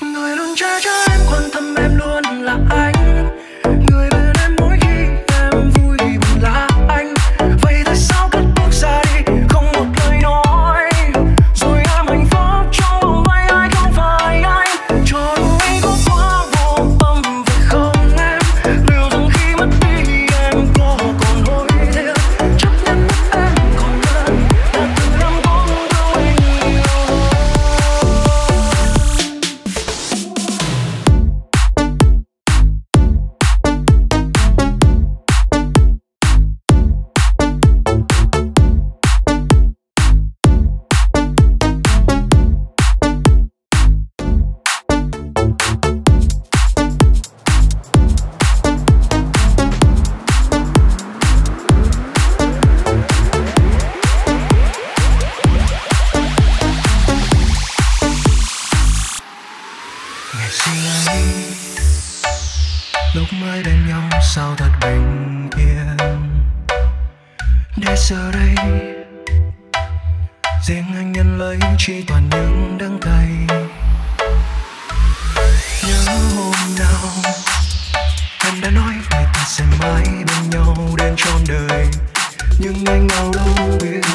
người luôn che cho em quan tâm em luôn là anh. lúc mới bên nhau sao thật bình yên. Để giờ đây, riêng anh nhân lấy chỉ toàn những đắng cay. Nhớ hôm nào, em đã nói về ta sẽ mãi bên nhau đến trọn đời. Nhưng anh nào đâu biết.